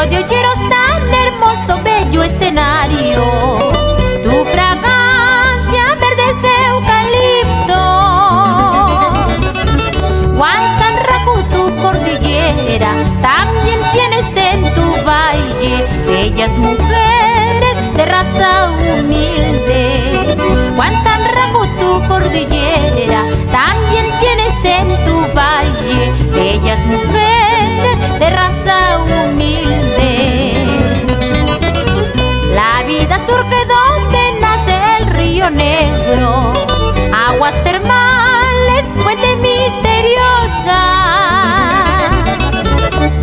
De Olleros, tan hermoso, bello escenario. Tu fragancia verdes eucaliptos. Huancanracu, tu cordillera, también tienes en tu valle bellas mujeres de raza humilde. Huancanracu, tu cordillera, también Surge donde nace el río negro, aguas termales, fuente misteriosa,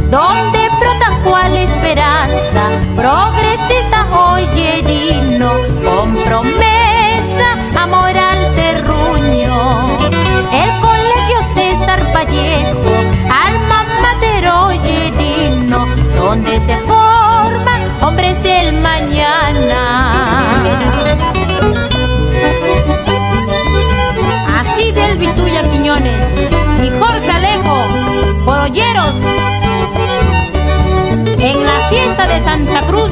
donde brota cual esperanza, progresista joyerino, con promesa, amor al terruño. El colegio César Vallejo, alma mater joyerino, donde se forman hombres del mañana. Quiñones y Jorge Alejo, Polleros, en la fiesta de Santa Cruz.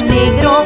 Negro,